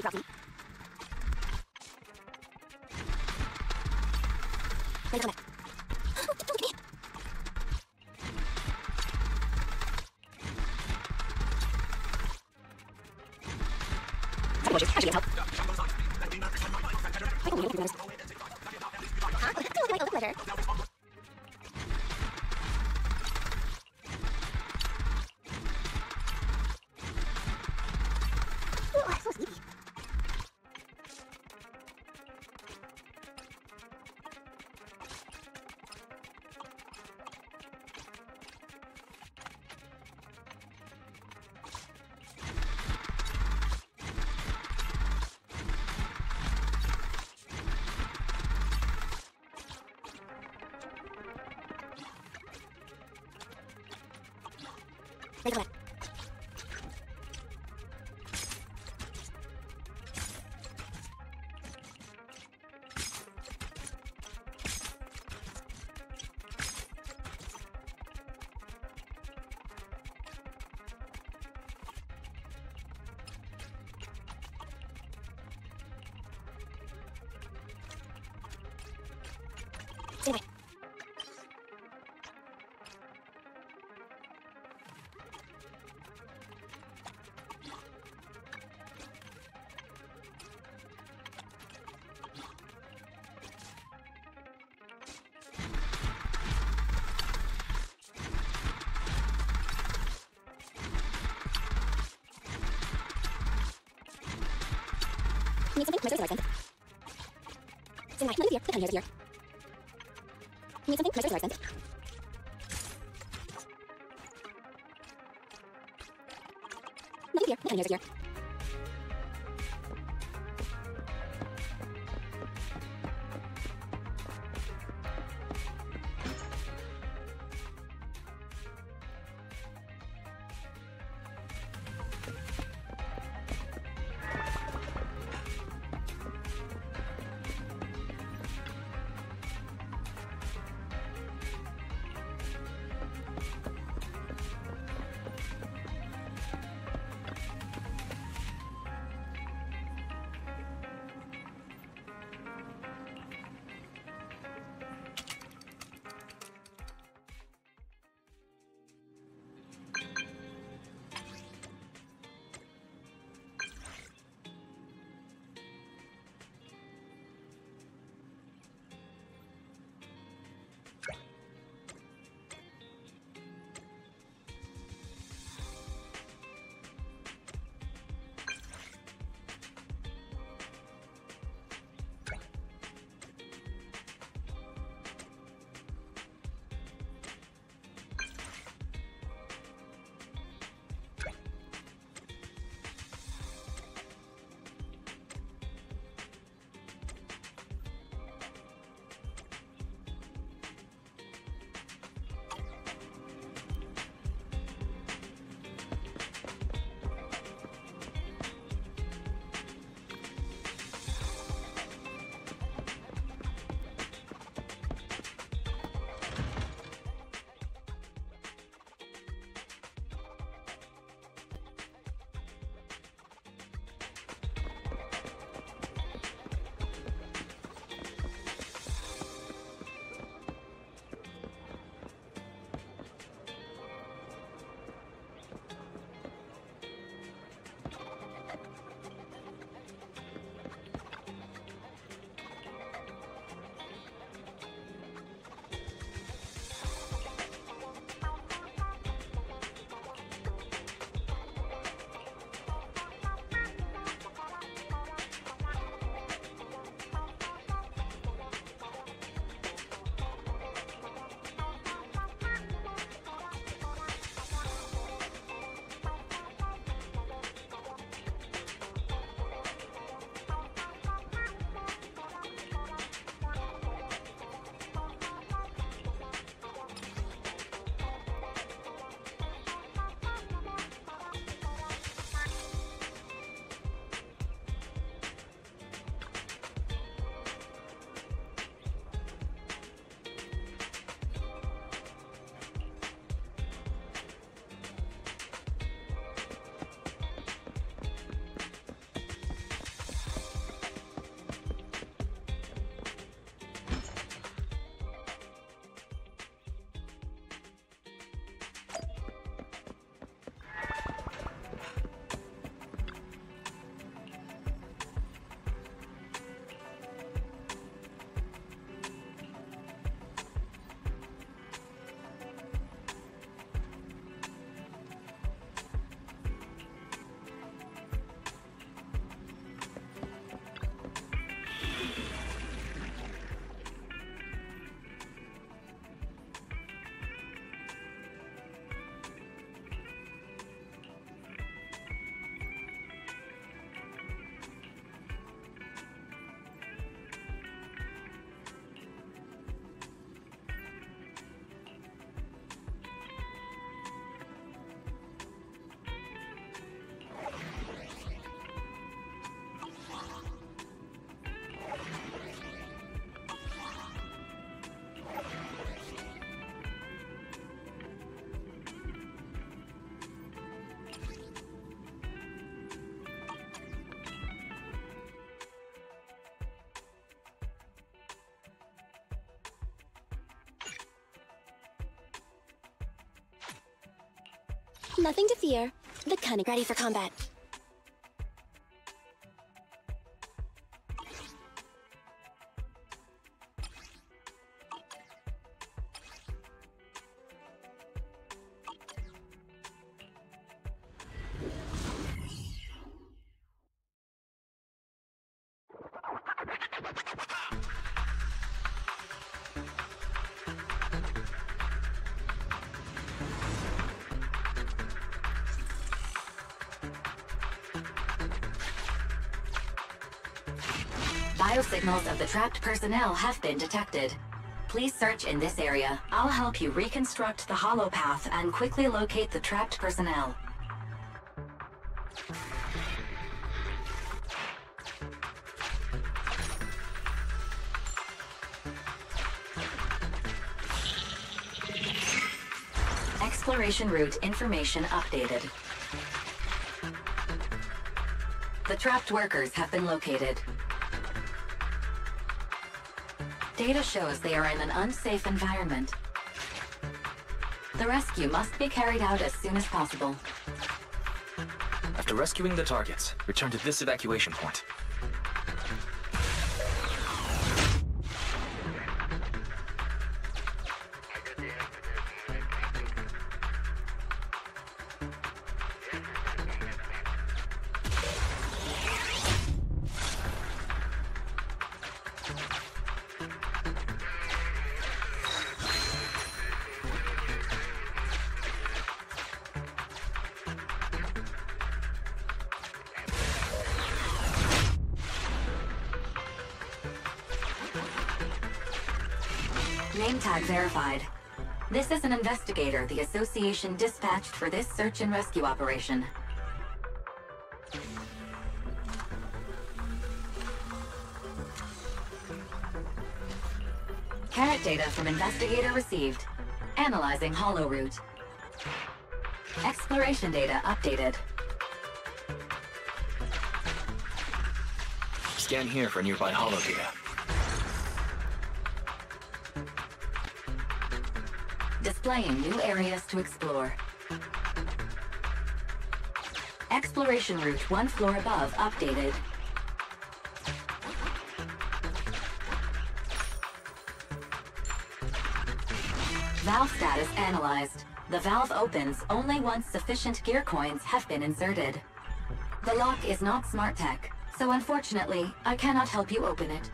proxy. Ready to come Ready Need something? License. Stand by. Look at here. Look on here. Here. Need something? My Mercer's license. Look at here. Look on here. Here. Nothing to fear. The cunning ready for combat. Biosignals of the trapped personnel have been detected. Please search in this area. I'll help you reconstruct the hollow path and quickly locate the trapped personnel. Exploration route information updated. The trapped workers have been located. Data shows they are in an unsafe environment. The rescue must be carried out as soon as possible. After rescuing the targets, return to this evacuation point. Name tag verified. This is an investigator the Association dispatched for this search and rescue operation. Carrot data from investigator received. Analyzing hollow route. Exploration data updated. Scan here for nearby hollow data. Displaying new areas to explore. Exploration route one floor above updated. Valve status analyzed. The valve opens only once sufficient gear coins have been inserted. The lock is not smart tech, so unfortunately, I cannot help you open it.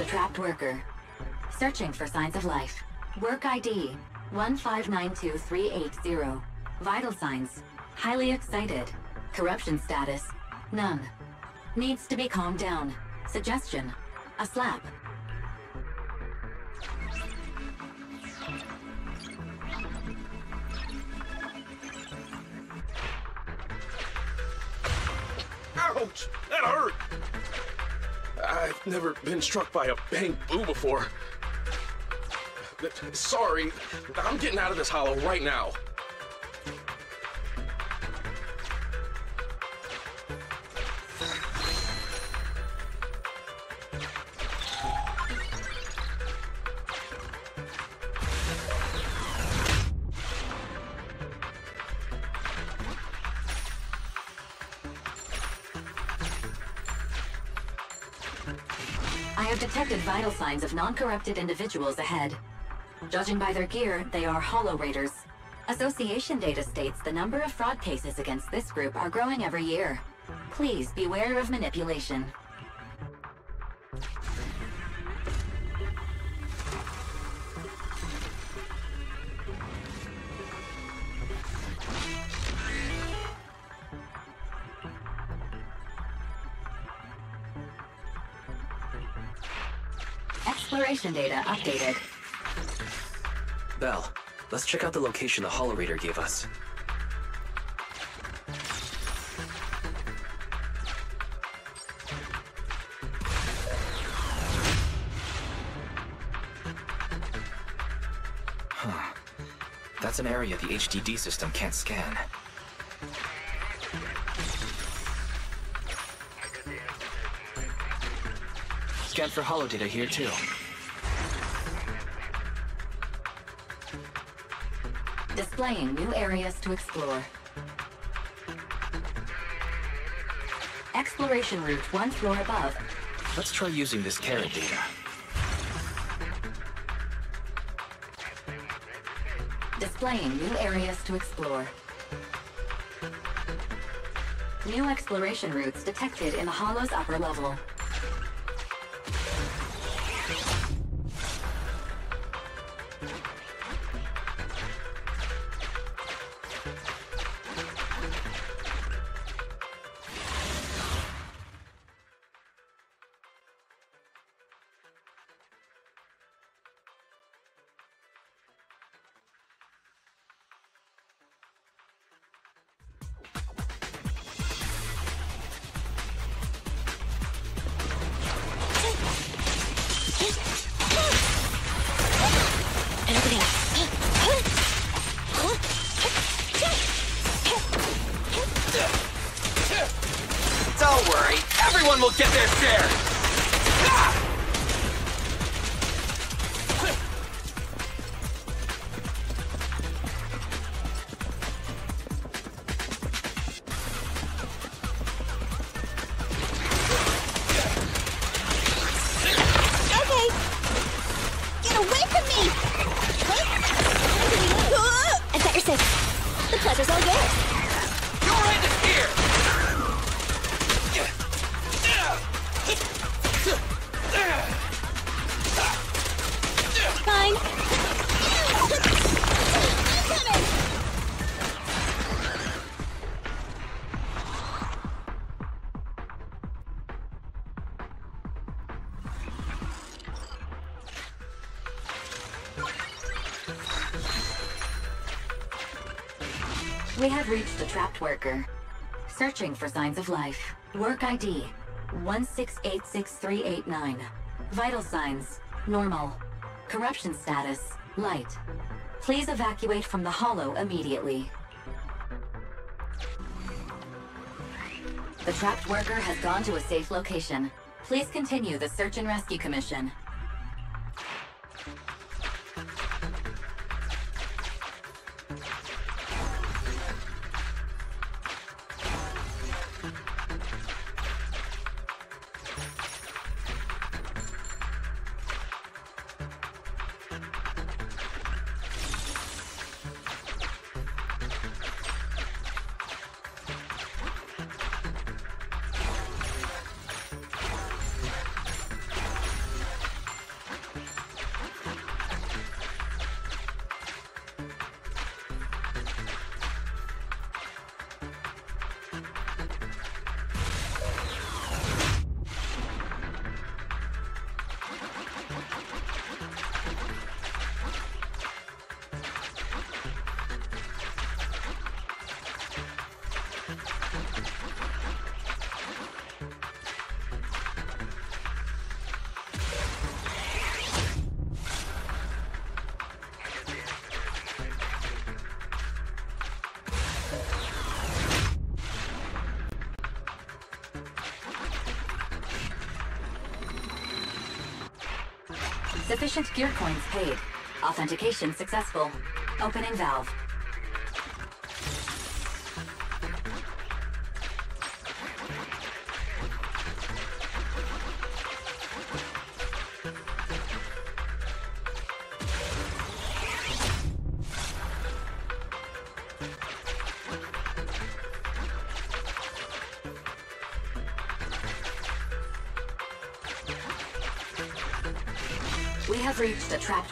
A trapped worker. Searching for signs of life. Work ID 1592380. Vital signs. Highly excited. Corruption status. None. Needs to be calmed down. Suggestion. A slap. Ouch! That hurt! I've never been struck by a bang boo before. Sorry, I'm getting out of this hollow right now. Signs of non-corrupted individuals ahead. Judging by their gear, they are Hollow Raiders. Association data states the number of fraud cases against this group are growing every year. Please beware of manipulation. Exploration data updated. Belle, let's check out the location the Hollow Raider gave us. Huh. That's an area the HDD system can't scan. Scan for hollow data here too. Displaying new areas to explore. Exploration route one floor above. Let's try using this carrot data. Displaying new areas to explore. New exploration routes detected in the Hollow's upper level. We have reached the trapped worker. Searching for signs of life. Work ID 1686389. Vital signs normal. Corruption status light. Please evacuate from the hollow immediately. The trapped worker has gone to a safe location. Please continue the search and rescue commission. Sufficient gear coins paid. Authentication successful. Opening valve.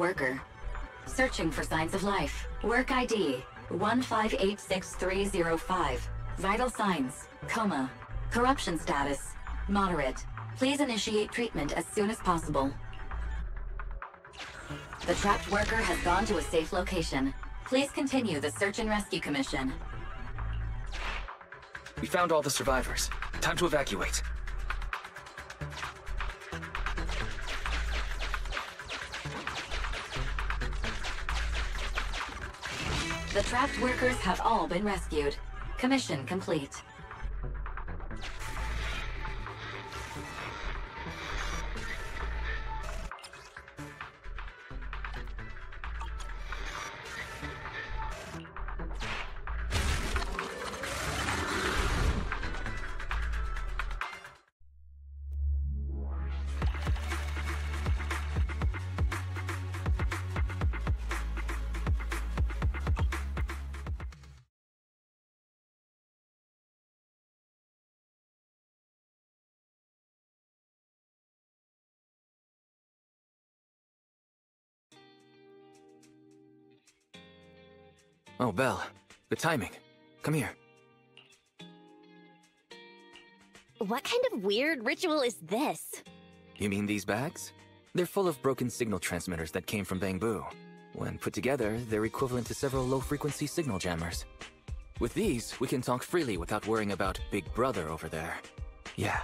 Worker. Searching for signs of life. Work ID 1586305. Vital signs coma. Corruption status moderate. Please initiate treatment as soon as possible. The trapped worker has gone to a safe location. Please continue the search and rescue commission. We found all the survivors. Time to evacuate. The trapped workers have all been rescued. Commission complete. Oh, Belle. The timing. Come here. What kind of weird ritual is this? You mean these bags? They're full of broken signal transmitters that came from Bangboo. When put together, they're equivalent to several low-frequency signal jammers. With these, we can talk freely without worrying about Big Brother over there. Yeah,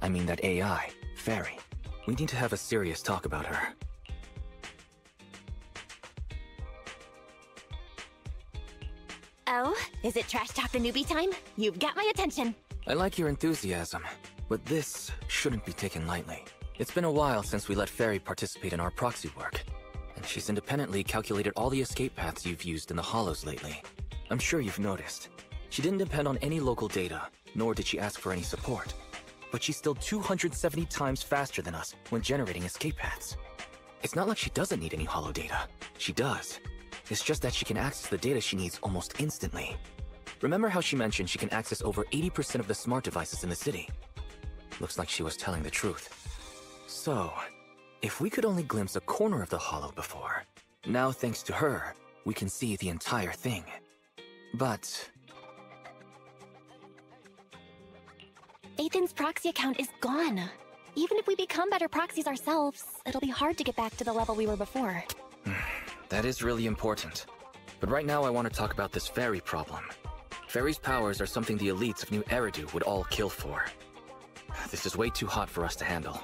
I mean that AI, Fairy. We need to have a serious talk about her. Oh, is it trash talk the newbie time? You've got my attention. I like your enthusiasm, but this shouldn't be taken lightly. It's been a while since we let Fairy participate in our proxy work, and she's independently calculated all the escape paths you've used in the Hollows lately. I'm sure you've noticed. She didn't depend on any local data, nor did she ask for any support. But she's still 270 times faster than us when generating escape paths. It's not like she doesn't need any hollow data. She does. It's just that she can access the data she needs almost instantly. Remember how she mentioned she can access over 80% of the smart devices in the city? Looks like she was telling the truth. So, if we could only glimpse a corner of the hollow before, now thanks to her, we can see the entire thing. But Phaethon's proxy account is gone. Even if we become better proxies ourselves, it'll be hard to get back to the level we were before. That is really important. But right now I want to talk about this fairy problem. Fairy's powers are something the elites of New Eridu would all kill for. This is way too hot for us to handle.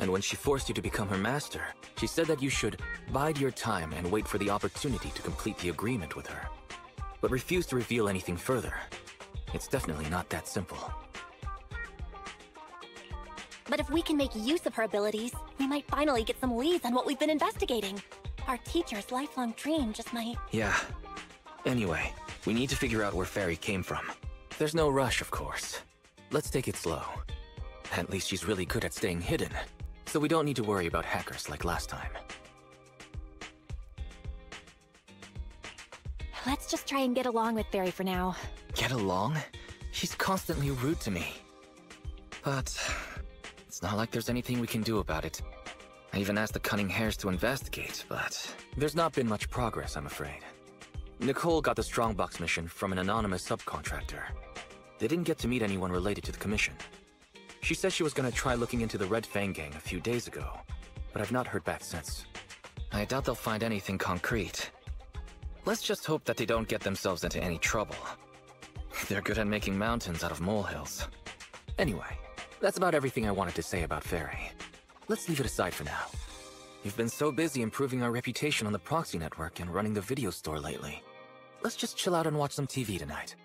And when she forced you to become her master, she said that you should bide your time and wait for the opportunity to complete the agreement with her. But refuse to reveal anything further. It's definitely not that simple. But if we can make use of her abilities, we might finally get some leads on what we've been investigating. Our teacher's lifelong dream just might... Yeah. Anyway, we need to figure out where Fairy came from. There's no rush, of course. Let's take it slow. At least she's really good at staying hidden, so we don't need to worry about hackers like last time. Let's just try and get along with Fairy for now. Get along? She's constantly rude to me. But it's not like there's anything we can do about it. I even asked the Cunning Hares to investigate, but there's not been much progress, I'm afraid. Nicole got the Strongbox mission from an anonymous subcontractor. They didn't get to meet anyone related to the commission. She said she was gonna try looking into the Red Fang gang a few days ago, but I've not heard back since. I doubt they'll find anything concrete. Let's just hope that they don't get themselves into any trouble. They're good at making mountains out of molehills. Anyway, that's about everything I wanted to say about Fairy. Let's leave it aside for now. You've been so busy improving our reputation on the proxy network and running the video store lately. Let's just chill out and watch some TV tonight.